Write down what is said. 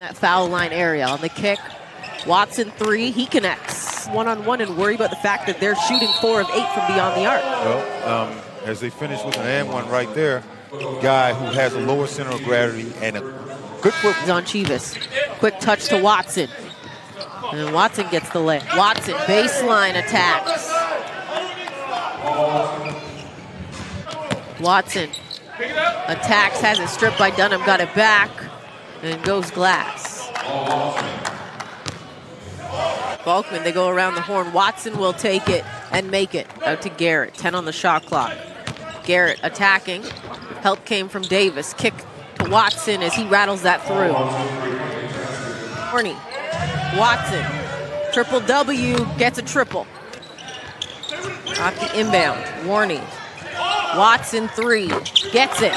that foul line area on the kick. Watson three, he connects one on one and worry about the fact that they're shooting four of eight from beyond the arc. Well, um, as they finish with an and one right there, guy who has a lower center of gravity and a good foot. on Chivas. Quick touch to Watson. And Watson gets the lay. Watson, baseline attacks. Watson attacks, has it stripped by Dunham, got it back, and goes glass. Balkman, they go around the horn. Watson will take it and make it out to Garrett. 10 on the shot clock. Garrett attacking. Help came from Davis. Kick to Watson as he rattles that through. Horny. Watson. Triple W gets a triple. Off the inbound. Warning. Watson three. Gets it.